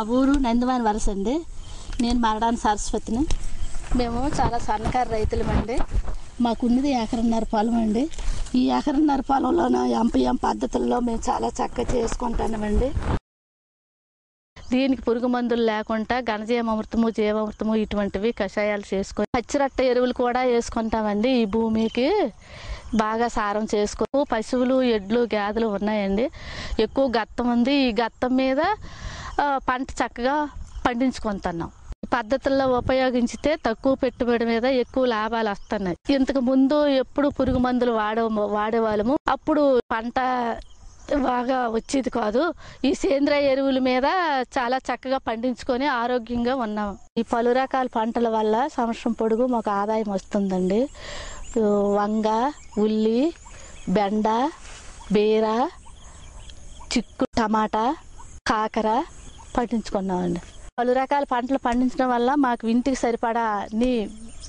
మా ఊరు నందివాని వలస అండి. నేను మరడాని సరస్వతిని. మేము చాలా సన్నకారు రైతులమండి. మాకున్నది ఎకరన్నర పొలం అండి. ఈ ఎకరన్నర పొలంలోన ఎంపీఎం పద్ధతుల్లో మేము చాలా చక్కగా చేసుకుంటున్నామండి దీనికి పురుగు మందులు లేకుండా ఘనజీవామృతము జీవామృతము ఇటువంటివి కషాయాలు చేసుకొని పచ్చిరట్ట ఎరువులు కూడా వేసుకుంటామండి. ఈ భూమికి బాగా సారం చేసుకో పశువులు ఎడ్లు గేదెలు ఉన్నాయండి. ఎక్కువ గత్తం ఉంది. ఈ గత్తం మీద పంట చక్కగా పండించుకుంటున్నాం ఈ పద్ధతుల్లో ఉపయోగించితే తక్కువ పెట్టుబడి మీద ఎక్కువ లాభాలు వస్తున్నాయి. ఇంతకు ముందు ఎప్పుడు పురుగు మందులు వాడే వాడేవాళ్ళము. అప్పుడు పంట బాగా వచ్చేది కాదు. ఈ సేంద్రియ ఎరువుల మీద చాలా చక్కగా పండించుకొని ఆరోగ్యంగా ఉన్నాం. ఈ పలు రకాల పంటల వల్ల సంవత్సరం పొడుగు మాకు ఆదాయం వస్తుందండి. వంగ ఉల్లి బెండ బీర చిక్కు టమాటా కాకర పండించుకున్నామండి. పలు రకాల పంటలు పండించడం వల్ల మాకు ఇంటికి సరిపడా ని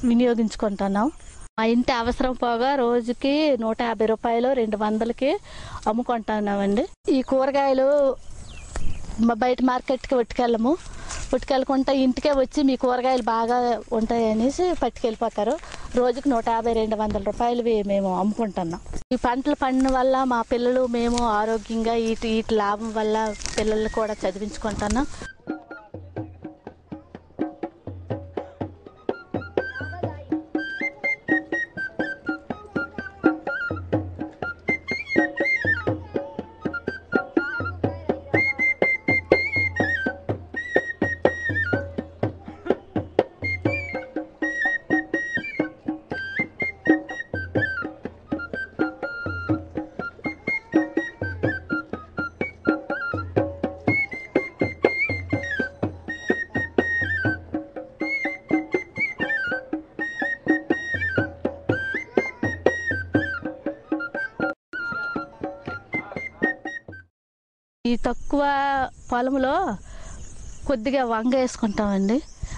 వినియోగించుకుంటున్నాం. మా ఇంటి అవసరం పోగా రోజుకి నూట యాభై రూపాయలు రెండు వందలకి అమ్ముకుంటున్నామండి. ఈ కూరగాయలు బయట మార్కెట్కి పట్టుకెళ్ళము. పట్టుకెళ్ళకుండా ఇంటికే వచ్చి మీ కూరగాయలు బాగా ఉంటాయనేసి పట్టుకెళ్ళిపోతారు. రోజుకి నూట యాభై రెండు వందల రూపాయలు మేము అమ్ముకుంటున్నాం. ఈ పంటలు పండిన వల్ల మా పిల్లలు మేము ఆరోగ్యంగా వీటి వీటి లాభం వల్ల పిల్లల్ని కూడా చదివించుకుంటున్నాం. ఈ తక్కువ పొలంలో కొద్దిగా వంగ వేసుకుంటామండి.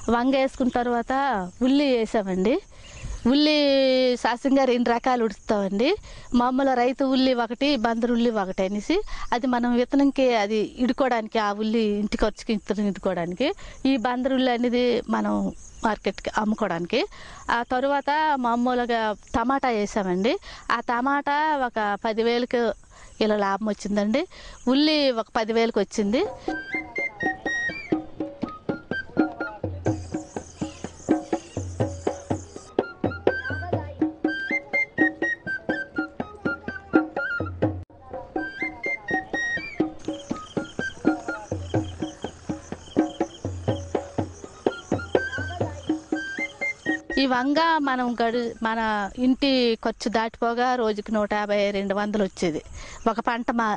వంగ వేసుకున్న తర్వాత ఉల్లి వేసామండి. ఉల్లి శాసంగా రెండు రకాలు ఉడుస్తామండి మామూలు రైతు ఉల్లి ఒకటి బందరు ఉల్లి ఒకటి అనేసి అది మనం విత్తనంకి అది ఇడుకోవడానికి ఆ ఉల్లి ఇంటి ఖర్చుకి విత్తనం ఇడుకోవడానికి ఈ బందరు ఉల్లి అనేది మనం మార్కెట్కి అమ్ముకోవడానికి. ఆ తర్వాత మామూలుగా టమాటా వేసామండి. ఆ టమాటా ఒక పదివేలకు ఇలా లాభం వచ్చిందండి. ఉల్లి ఒక పదివేలకు వచ్చింది ఈ వంగ మనం గడు మన ఇంటి ఖర్చు దాటిపోగా రోజుకి నూట యాభై రెండు వందలు వచ్చేది. ఒక పంట మా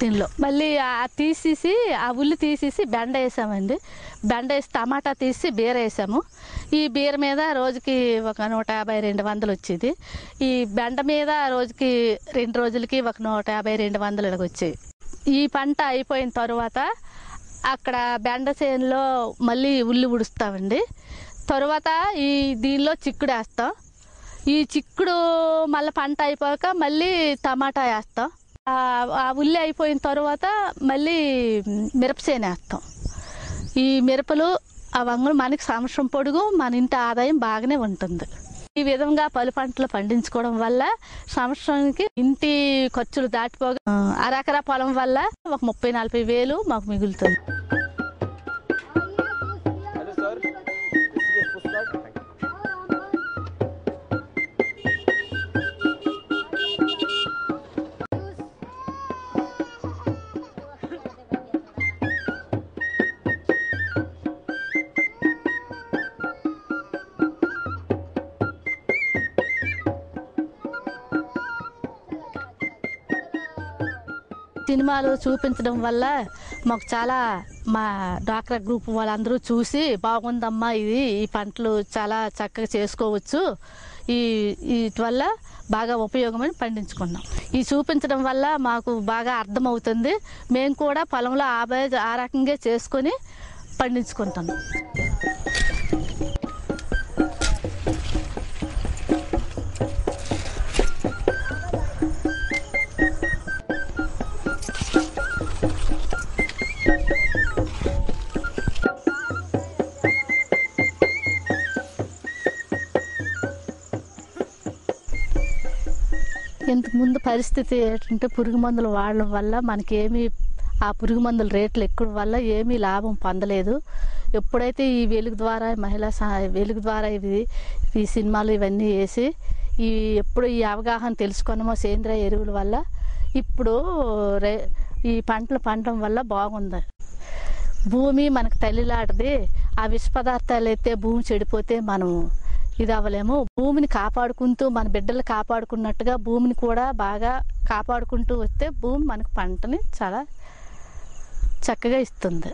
దీనిలో మళ్ళీ ఆ తీసేసి ఆ ఉల్లి తీసేసి బెండ వేసామండి. బెండ వేసి టమాటా తీసి బీర వేసాము. ఈ బీర మీద రోజుకి ఒక నూట యాభై రెండు వందలు వచ్చేది. ఈ బెండ మీద రోజుకి రెండు రోజులకి ఒక నూట యాభై రెండు వందలు వచ్చేవి ఈ పంట అయిపోయిన తర్వాత అక్కడ బెండ చేనులో మళ్ళీ ఉల్లి ఉడుస్తామండి. తర్వాత ఈ దీనిలో చిక్కుడు వేస్తాం. ఈ చిక్కుడు మళ్ళీ పంట అయిపోయాక మళ్ళీ టమాటా వేస్తాం. ఆ- ఉల్లి అయిపోయిన తర్వాత మళ్ళీ మిరపసేను వేస్తాం. ఈ మిరపలు ఆ వంగలు మనకి సంవత్సరం పొడుగు మన ఇంటి ఆదాయం బాగానే ఉంటుంది. ఈ విధంగా పలు పంటలు పండించుకోవడం వల్ల సంవత్సరానికి ఇంటి ఖర్చులు దాటిపోగా అరకరా అరెకరా పొలం వల్ల ఒక ముప్పై నలభై వేలు మాకు మిగులుతుంది. సినిమాలు చూపించడం వల్ల మాకు చాలా మా డాక్రా గ్రూప్ వాళ్ళందరూ చూసి బాగుందమ్మా ఇది ఈ పంటలు చాలా చక్కగా చేసుకోవచ్చు. ఈ వీటి వల్ల బాగా ఉపయోగమని పండించుకున్నాం. ఈ చూపించడం వల్ల మాకు బాగా అర్థమవుతుంది. మేము కూడా పొలంలో ఆ ఆ రకంగా చేసుకొని పండించుకుంటున్నాం. ఇంతకుముందు పరిస్థితి ఏంటంటే పురుగు మందులు వాడడం వల్ల మనకేమీ ఆ పురుగు మందుల రేట్లు ఎక్కువ వల్ల ఏమీ లాభం పొందలేదు. ఎప్పుడైతే ఈ వెలుగు ద్వారా మహిళా సా వెలుగు ద్వారా ఇవి ఈ సినిమాలు ఇవన్నీ వేసి ఈ ఎప్పుడు ఈ అవగాహన తెలుసుకున్నామో సేంద్రియ ఎరువుల వల్ల ఇప్పుడు రే ఈ పంటలు పండడం వల్ల బాగుంది. భూమి మనకు తల్లిలాంటిది. ఆ విష పదార్థాలు అయితే భూమి చెడిపోతే మనం ఇది అవ్వలేము భూమిని కాపాడుకుంటూ మన బిడ్డలు కాపాడుకున్నట్టుగా భూమిని కూడా బాగా కాపాడుకుంటూ వస్తే భూమి మనకు పంటని చాలా చక్కగా ఇస్తుంది.